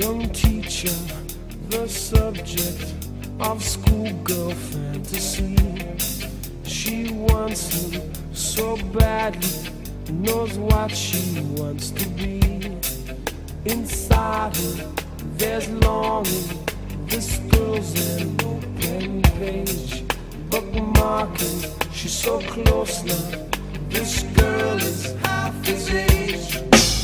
young teacher, the subject of schoolgirl fantasy. She wants him so badly, knows what she wants to be. Inside her, there's longing. This girl's an open page, bookmarking. She's so close now. This girl is half his age.